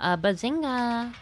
uh, bazinga!